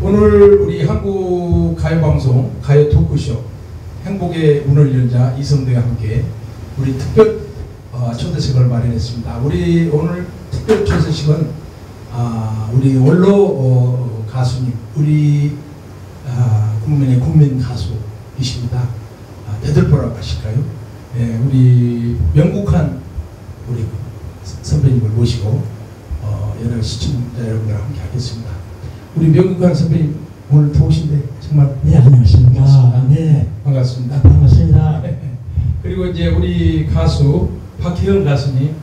오늘 우리 한국 가요방송 가요 토크쇼 행복의 문을 열자 이성대와 함께 우리 특별 어, 초대석을 마련했습니다. 우리 오늘 특별 초대석은 아, 우리 원로 어, 가수님, 우리 아, 국민의 국민 가수이십니다. 아, 대들보라고 하실까요? 예, 우리 명국한 우리 선배님을 모시고 어, 여러 시청자 여러분들과 함께 하겠습니다. 우리 명국한 선배님 오늘 더우신데 정말 네, 안녕하십니까. 반갑습니다. 네, 반갑습니다. 반갑습니다. 그리고 이제 우리 가수 박혜영 가수님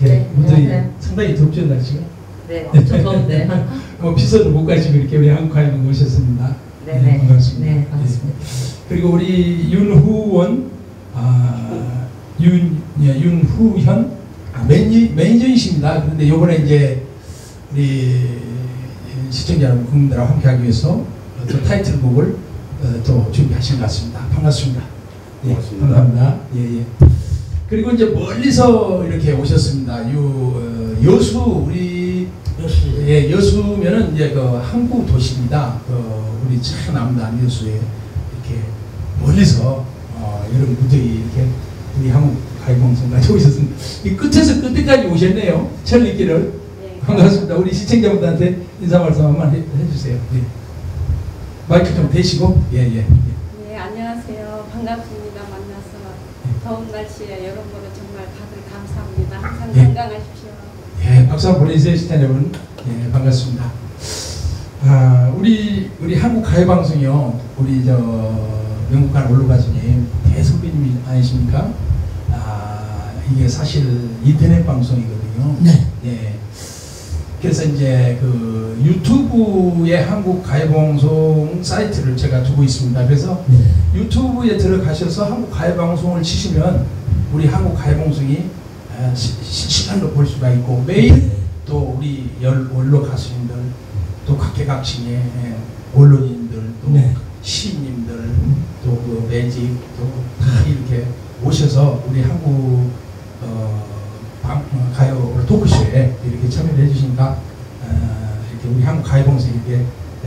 이렇게 네, 무더위 안녕하세요. 상당히 덥죠 날씨가 네, 엄청 더운데. 뭐 비서도 못 가시고 이렇게 우리 한국가에 오셨습니다. 네네. 반갑습니다. 네, 반갑습니다. 그리고 우리 윤후원 아, 윤 예, 윤후현 아, 매니, 매니저이십니다. 그런데 이번에 이제 우리 시청자 여러분 국민들하고 함께하기 위해서 또 타이틀곡을 어, 또 준비하신 것 같습니다. 반갑습니다. 예, 고맙습니다. 감사합니다. 예, 예. 그리고 이제 멀리서 이렇게 오셨습니다. 요, 어, 여수 우리 역시 예, 여수면은 이제 그 항구 도시입니다. 그 우리 천남단 여수에 이렇게 멀리서 어, 이런 무더위 이렇게 우리 한국 가요방송까지 오셨습니다. 이 끝에서 끝에까지 오셨네요. 천리길을 네. 반갑습니다. 우리 시청자분들한테 인사 말씀 한번 해, 해주세요. 예. 마이크 좀 대시고 예예. 예, 예. 네, 안녕하세요. 반갑습니다. 만나서 더운 날씨에 여러분을 정말 다들 감사합니다. 항상 예. 건강하십시오. 예, 박수 한번 보내주세요, 시청자 여러분. 예, 반갑습니다. 아, 우리, 우리 한국 가요 방송이요. 우리 저, 명국한 원로 가수님, 대선배님이 아니십니까? 아, 이게 사실 인터넷 방송이거든요. 네, 예. 그래서 이제 그 유튜브에 한국 가요방송 사이트를 제가 두고 있습니다. 그래서 네, 유튜브에 들어가셔서 한국 가요방송을 치시면 우리 한국 가요방송이 아, 시- 실시간으로 볼 수가 있고 매일 네. 또 우리 열 원로 가수님들 또 각계각층의 예, 언론인들 또 네. 시인님들 또 그 매직 또 다 이렇게 오셔서 우리 한국 어, 가요 토크쇼에 이렇게 참여를 해주시니까 어, 이렇게 우리 한국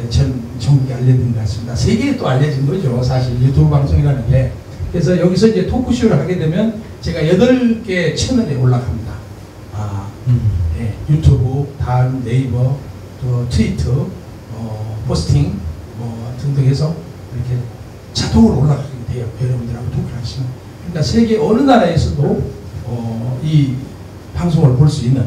전 전국에 알려진 것 같습니다. 세계에 또 알려진 거죠. 사실 유튜브 방송이라는 게. 그래서 여기서 이제 토크쇼를 하게 되면 제가 여덟 개 채널에 올라갑니다. 아, 음, 예, 유튜브, 다음 네이버, 또 트위터, 어, 포스팅 뭐 등등 해서 이렇게 자동으로 올라가게 돼요. 여러분들하고 토크를 하시면. 그러니까 세계 어느 나라에서도 어, 이 방송을 볼 수 있는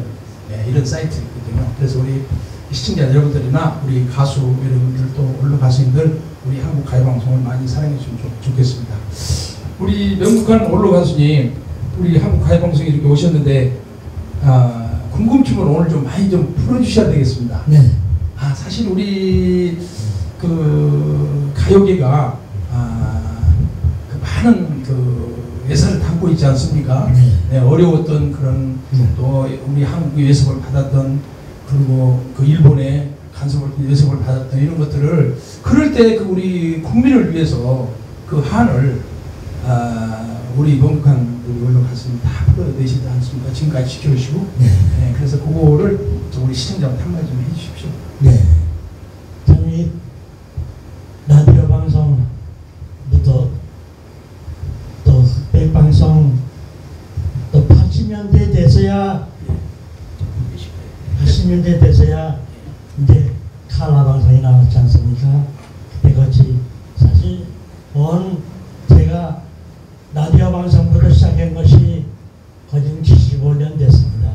예, 이런 사이트거든요. 그래서 우리 시청자 여러분들이나 우리 가수 여러분들 또 언론 가수님들 우리 한국 가요방송을 많이 사랑해 주시면 좋- 좋겠습니다. 우리 명국한 언론 가수님 우리 한국 가요방송에 이렇게 오셨는데 아, 궁금증을 오늘 좀 많이 좀 풀어주셔야 되겠습니다. 네, 아 사실 우리 그 가요계가 아, 그 많은 그 담고 있지 않습니까? 네. 네, 어려웠던 그런 네. 또 우리 한국의 외섭을 받았던 그리고 그 일본의 간섭을 외섭을 받았던 이런 것들을 그럴 때 그 우리 국민을 위해서 그 한을 아, 우리 명국한 우리 언론 가수님 다 풀어내시지 않습니까? 지금까지 지켜주시고 네, 네, 그래서 그거를 또 우리 시청자한테 한마디 좀 해주십시오. 네. 참이 라디오 방송부터 또 흑백 방송 또 80년대 돼서야 80년대 돼서야 이제 칼라 방송이 나왔지 않습니까? 그때같이 사실 원 제가 라디오 방송부터 시작한 것이 거진 75년 됐습니다.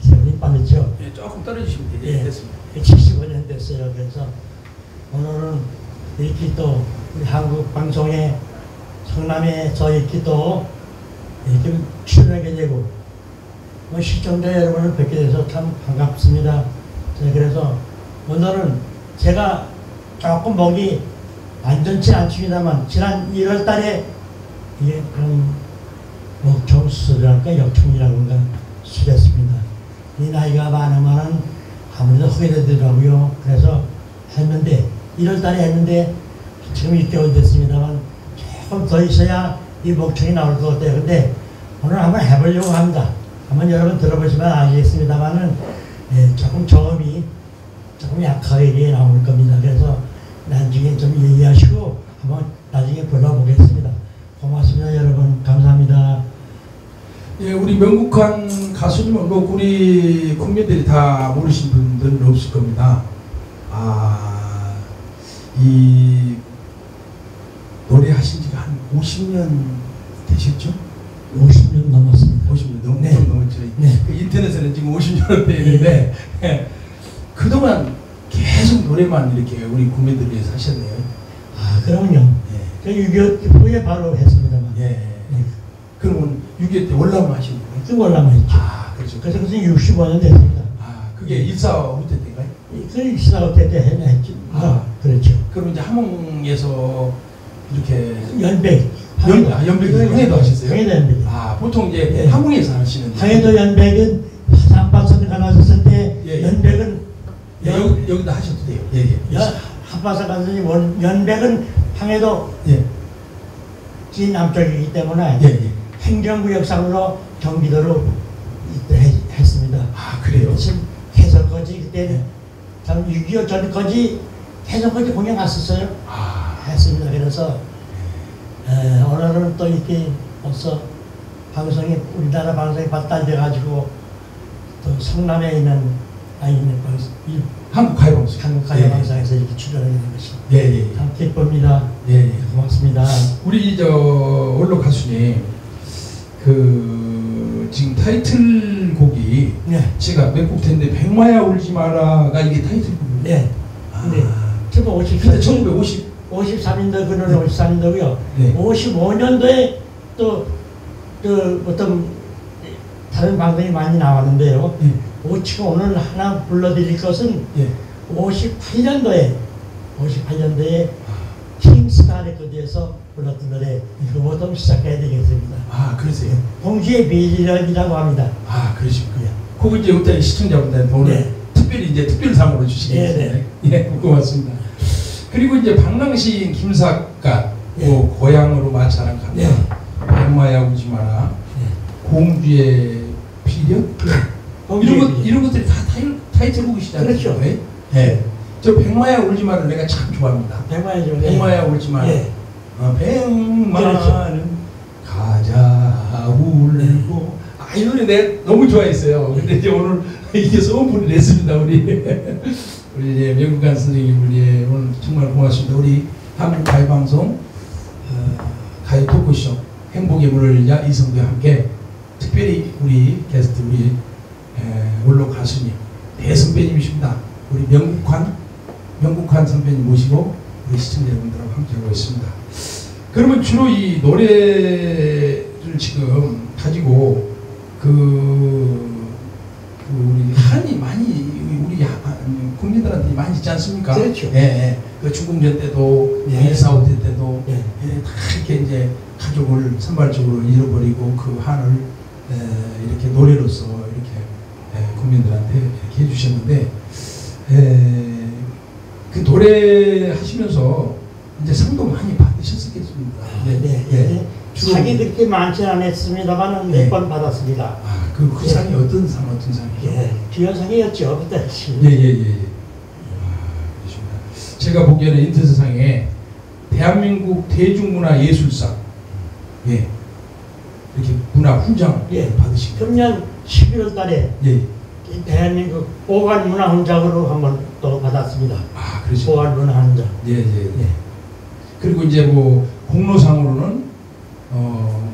세월이 빠르죠? 예, 조금 떨어지시면 예. 됐습니다. 75년 됐어요. 그래서 오늘은 이렇게 또 우리 한국 방송에 성남에서 이렇게 또 이렇게 출연하게 되고 뭐 시청자 여러분을 뵙게 돼서 참 반갑습니다. 자, 그래서 오늘은 제가 조금 목이 완전치 않습니다만 지난 1월 달에 이게 그런 목청 수술이랄까 역청이라든가 수했습니다. 이 나이가 많으면은 아무래도 하게 되더라고요. 그래서 했는데 1월 달에 했는데 지금 6개월 됐습니다만 조금 더 있어야 이 목청이 나올 것 같아요. 근데 오늘 한번 해보려고 합니다. 한번 여러분 들어보시면 알겠습니다만은 예, 조금 저음이 조금 약하게 나올 겁니다. 그래서 나중에 좀 얘기하시고 한번 나중에 불러보겠습니다. 고맙습니다, 여러분. 감사합니다. 예, 우리 명국한 가수님은 뭐 우리 국민들이 다 모르신 분들은 없을 겁니다. 아, 이 노래하신 지가 한 50년 되셨죠? 50년 넘었습니다. 50년 넘, 네. 좀 넘었죠. 네. 그 인터넷에는 지금 50년은 되는데 예, 그동안 계속 노래만 이렇게 우리 국민들 위해서 하셨네요. 아, 그럼요. 예. 저6.25 후에 바로 했습니다만. 예. 네. 그러면 6.25때 월남을 하신 거예요? 그 올라만 했죠. 아, 그렇죠. 그래서 그것은 65년 됐습니다. 아, 그게 일사 후때 때인가요? 그 일사업 때 했나 했죠. 아. 그렇죠. 그럼 이제 함흥에서 이렇게 연백. 연- 아, 연백이 항해도 하셨어요? 연백. 아 보통 이제 예. 함흥에서 하시는데 항해도 연백은 한반선 가셨을 때 예, 예. 연백은 예, 여기 여기 다 하셔도 돼요. 예예. 예. 연, 한반선 갔더니 원- 연백은 항해도 예. 지 남쪽이기 때문에 예, 예. 행정구역상으로 경기도로 했, 했습니다. 아 그래요? 지금 해석까지 그때 참6.25 전까지 해석까지 공연 갔었어요. 아 했습니다. 그래서 에, 오늘은 또 이렇게 벌써 방송이 우리나라 방송이 발달돼 가지고 또 성남에 있는 아이는 방송, 이 한국 가요방송. 한국 가요 방송에서 이렇게 출연하게 된 것이 예 예. 참 기쁩니다. 예, 예. 고맙습니다. 우리 저 원로 가수님 그 지금 타이틀곡이 네, 제가 몇곡 텐데 백마야 울지 마라가 이게 타이틀곡이에요. 네. 아. 네. 지금 50, 그때 1950 53년도 그 노래 53년도고요. 네. 55년도에 또, 그 어떤 다른 방송이 많이 나왔는데요. 예. 오, 지금 오늘 하나 불러드릴 것은 예. 58년도에 58년도에 킹스타 레코드에서 불렀던 노래 그부터 시작해야 되겠습니다. 아 그러세요? 공주의 비련이라고 합니다. 아 그러시군요. 그거 이제 그때 시청자분들한테 오늘 네. 특별히 이제 특별 상으로 주시겠습니다. 예, 고맙습니다. 그리고 이제 방랑시인 김삿갓 네. 뭐 고향으로 마차는 간다. 네. 백마야 우지 마라. 공주의 비련 공주의 이런 것. 이런 것들이 다 타이, 타이틀곡이시잖아요. 그렇죠. 예. 예. 저 백마야 울지 마를 내가 참 좋아합니다. 백마야죠. 백마야 울지 마라. 예. 어, 백마는 그렇죠. 가자 울고 아, 이 노래 내가 너무 좋아했어요. 근데 이제 오늘 이게 소원풀이 냈습니다. 우리 우리 이제 명국관 선생님 우리 예, 오늘 정말 고맙습니다. 우리 한국 가요방송 어, 가요 토크쇼 행복의 문을 열자 이성규와 함께 특별히 우리 게스트 우리 에, 원로 가수님 대선배님이십니다. 우리 명국환 명국환 선배님 모시고 우리 시청자 여러분들하고 함께하고 있습니다. 그러면 주로 이 노래를 지금 가지고 그, 그 우리 한이 많이 우리 하- 국민들한테 많이 있지 않습니까? 그렇죠. 예, 예. 그 중공전 때도 예. 일사오 때 때도 예. 예, 다 이렇게 이제 가족을 산발적으로 잃어버리고 그 한을 에, 이렇게 노래로서 이렇게 에, 국민들한테 이렇게 해주셨는데 에, 그 노래 하시면서 이제 상도 많이 받으셨겠습니다. 네, 네. 네. 주로- 상이 그렇게 많지는 않았습니다만 네. 몇번 받았습니다. 아, 그, 그 예. 상이 어떤 상, 어떤 상이죠? 예, 주연상이었죠 그때. 예, 예, 예. 예. 제가 보기에는 인터넷상에 대한민국 대중문화 예술상, 예, 이렇게 문화 훈장 예. 받으신 거. 금년 11월 달에 예. 대한민국 보관 문화 훈장으로 한번 또 받았습니다. 아, 그러시구나. 보관 문화 훈장. 예, 예, 예. 그리고 이제 뭐 공로상으로는 어,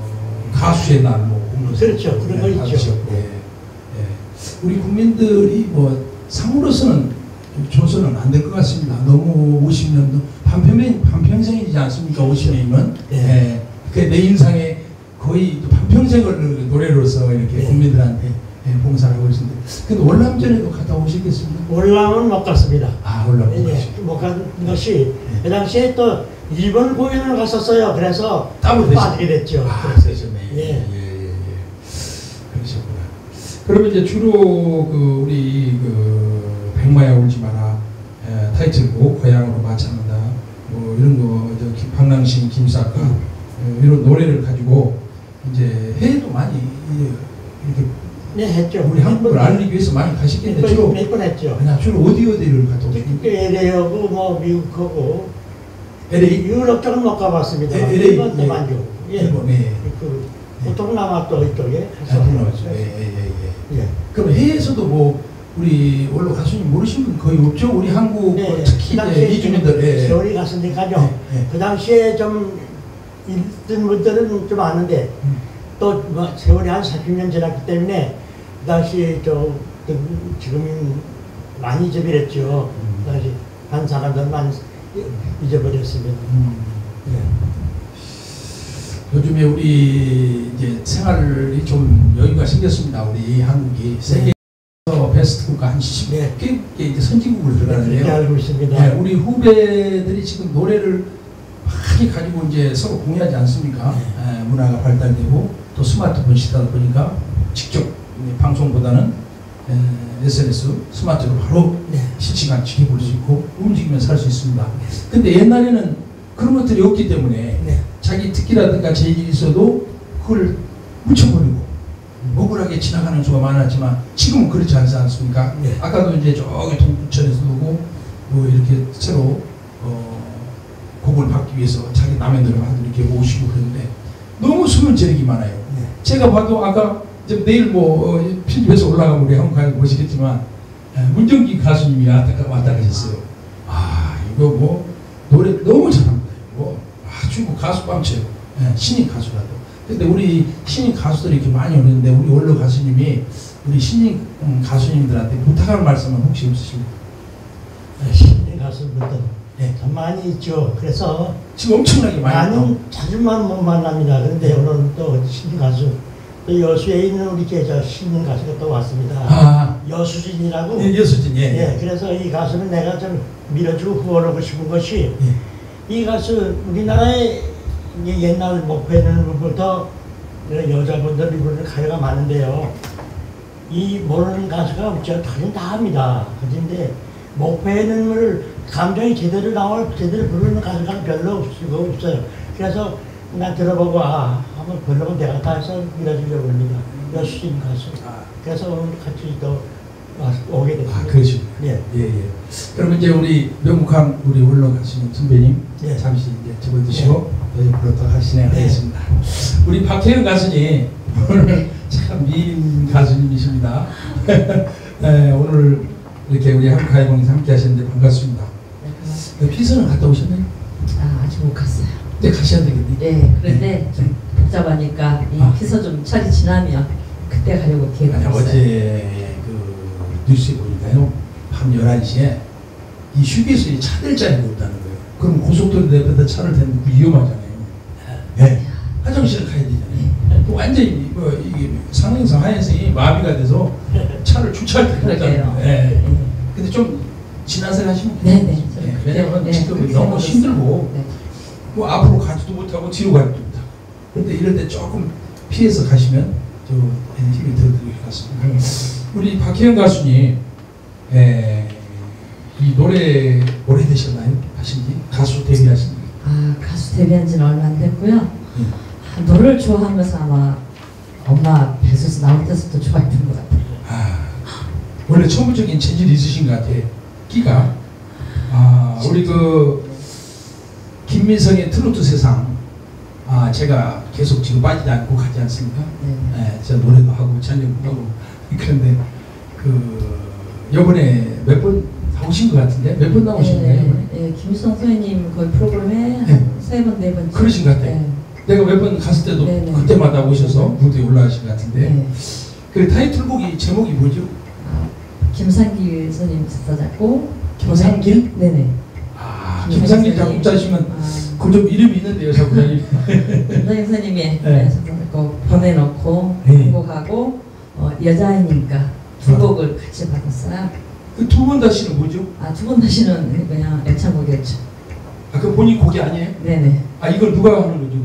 가수의 날, 뭐 공로상. 그렇죠. 그런 거 있죠. 받으셨고, 예. 예. 우리 국민들이 뭐 상으로서는 줘서는 안될 것 같습니다. 너무 50년도 반평생 반평생이지 않습니까? 50년이면. 예. 예. 그내 인상에 거의 또 반평생을 노래로서 이렇게 예. 국민들한테 예, 봉사를 하고 있는데. 근데 월남전에도 갔다 오시겠습니까? 올라오면 못 갔습니다. 아, 월남. 예, 못간 것이 그 당시에 또 일본 공연을 갔었어요. 그래서 따로 빠지게 됐죠. 아. 예, 예. 예, 예. 그러셨구나. 그러면 이제 주로 그 우리 그 백마야 울지 마라 에, 타이틀곡 고향으로 마찬다 뭐 이런 거저 방랑신 김사가 어, 이런 노래를 가지고 이제 해외도 많이 이- 이렇게 네 했죠. 우리 한국을 알리기 위해서 많이 가셨겠는데 주로 몇번 했죠. 그냥 주로 어디 어디를 갔다 오셨는지 LA하고 뭐 미국하고 LA 유럽 쪽은 못 가봤습니다. 예, LA, 일본도 예. 많이 오고. 예. 일본 네. 그 동남아 또 이쪽에 아, 그렇죠. 예, 예, 예, 예. 예. 그럼 해외에서도 뭐 우리 원로 가수님 모르시는 분 거의 없죠? 우리 한국 네, 뭐 특히 그 이제 이주민들 예, 예. 세월이 갔으니까요. 예, 예. 그 당시에 좀 있던 분들은 좀 아는데 음. 또뭐 세월이 한 40년 지났기 때문에 그 당시 저그 지금 많이 잊어버렸죠. 음. 그 당시 한 사람들만 잊어버렸습니다. 음. 요즘에 우리 이제 생활이 좀 여유가 생겼습니다. 우리 한국이 세계 국가 한 10개 네. 이제 그렇게 들어가는데요. 알고 있습니다. 네, 우리 후배들이 지금 노래를 많이 가지고 이제 서로 공유하지 않습니까? 네. 에, 문화가 발달되고 또 스마트폰 시대다 보니까 직접 이 방송보다는 에, SNS, 스마트로 바로 네. 실시간 지켜볼 수 있고 움직이면서 살수 있습니다. 근데 옛날에는 그런 것들이 없기 때문에 네. 자기 특기라든가 재질이 있어도 그걸 묻혀버리고 억울하게 지나가는 수가 많았지만 지금은 그렇지 않지 않습니까? 네. 아까도 이제 저기 동부천에서 오고 뭐 이렇게 새로 어, 곡을 받기 위해서 자기 남의 노래만 이렇게 오시고 그러는데 너무 수면 제력이 많아요. 네. 제가 봐도 아까 내일 뭐 어, 편집해서 올라가면 우리 가서 보시겠지만 에, 문정기 가수님이 왔다, 왔다 가셨어요. 아 이거 뭐 노래 너무 잘합니다. 뭐 아주 뭐 가수 빵쳐요. 예, 신인 가수라도. 근데 우리 신인 가수들이 이렇게 많이 오는데 우리 원로 가수님이 우리 신인 음, 가수님들한테 부탁할 말씀은 혹시 없으십니까? 네, 신인 가수분들 예. 참 많이 있죠. 그래서 지금 엄청나게 많이. 나는 자주만 못 만납니다. 그런데 오늘 또 신인 가수 또 여수에 있는 우리 계저 신인 가수가 또 왔습니다. 아, 여수진이라고. 예, 여수진 예. 예, 그래서 이 가수는 내가 좀 밀어주고 후원하고 싶은 것이 예. 이 가수 우리나라에 이제 옛날 목표는부터 여자분들 이분들 가요가 많은데요. 이 모르는 가수가 없죠. 다른 다 합니다. 그런데 목표는을 감정이 제대로 나올 제대로 부르는 가수가 별로 없- 없어요. 그래서 나 들어보고 아 한번 별로면 내가 다 해서 밀어주려고 합니다. 여수진 가수. 아, 그래서 오늘 같이 또 와- 오게 됐습니다. 아 그러시군요. 예. 예, 예. 그럼 이제 우리 명국한 우리 가수님 선배님 예. 잠시 이제 접어드시고 네. 옆으로 또 같이 진행하겠습니다. 우리 박혜영 가수님 오늘 참 미인 가수님이십니다. 네, 오늘 이렇게 우리 한국가요공에서 함께 하셨는데 반갑습니다. 네, 고맙습니다. 네, 피서는 갔다 오셨나요? 아, 아직 못 갔어요. 네, 가셔야 되겠네. 네, 그런데 좀 복잡하니까 이 아. 피서 좀 철이 지나면 그때 가려고 계획하고 있어요. 어제 그 뉴스에 보니까요. 밤 11시에 이 휴게소에 차댈 자리가 없다는 거예요. 그럼 고속도로 내뱉다 차를 대면 위험하잖아요. 네. 화장실을 가야 되잖아요. 또 완전히 뭐 이게 상행성 하행성이 마비가 돼서 차를 주차할. 없다는 거예요. 네. 근데 좀 지나서 하시면 네, 돼요. 네. 그렇게- 왜냐면 네, 지금 너무 힘들고. 네. 뭐 앞으로 가지도 못하고 뒤로 가지도 못하고 근데 이럴 때 조금 피해서 가시면 저 힘이 들어드릴 것 같습니다. 우리 박혜영 가수님 에, 이 노래 오래되셨나요? 하신 지? 가수 데뷔하신 지? 아, 가수 데뷔한 지는 얼마 안 됐고요. 예. 아, 노래를 좋아하면서 아마 엄마 뱃에서 나올 때부터 좋아했던 것 같아요. 아, 원래 천부적인 체질이 있으신 것 같아. 끼가. 아, 우리 그 김민성의 트로트 세상. 아, 제가 계속 지금 빠지지 않고 가지 않습니까? 네. 예, 저 노래도 하고 찬양도 하고 그런데 그 요번에 몇번 나오신 것 같은데 몇 번 나오셨나요? 이번에? 네, 네, 김수성 선생님 거의 프로그램에 네. 세 번, 네 번. 그러신 것 같아요. 네. 내가 몇 번 갔을 때도 네, 네. 그때마다 오셔서 무대에 올라가신 것 같은데 네. 그 타이틀곡이 제목이 뭐죠? 아, 김상길 선생님 작사 작곡. 김상길? 네네. 아 김상길. 작곡자시면 아, 그좀 이름이 있는데요 작곡자님 김상길 선생님이 네. 네. 작곡 보내놓고 네. 곡하고 어, 여자이니까 두 아. 곡을 같이 받았어요. 그 두 번 다시는 뭐죠? 아, 두 번 다시는 그냥 애창곡이었죠. 아 그 본인 곡이 아니에요? 네네. 아 이걸 누가 하는 거죠?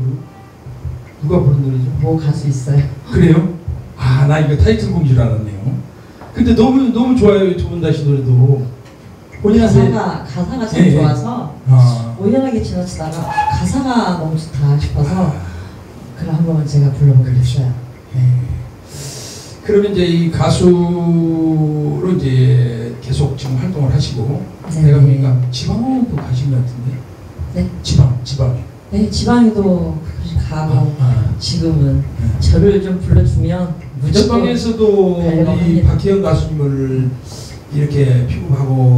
누가 부른 노래죠? 뭐 가수 있어요. 그래요? 아, 나 이거 타이틀곡인 줄 알았네요. 근데 너무 너무 좋아요 두 분 다시 노래도 본인한테 가사가 가사가 참 예, 예. 좋아서 아, 우연하게 지나치다가 아, 가사가 너무 좋다 싶어서 아, 그럼 한 번은 제가 불러보게 됐어요. 예. 그러면 이제 이 가수로 이제 계속 지금 활동을 하시고 네. 내가 보니까 지방도 가신 것 같은데 네. 지방 지방에 네, 지방에도 가고 아, 지금은 네. 저를 좀 불러주면 무조건 지방에서도 우리. 박혜영 가수님을 이렇게 피급하고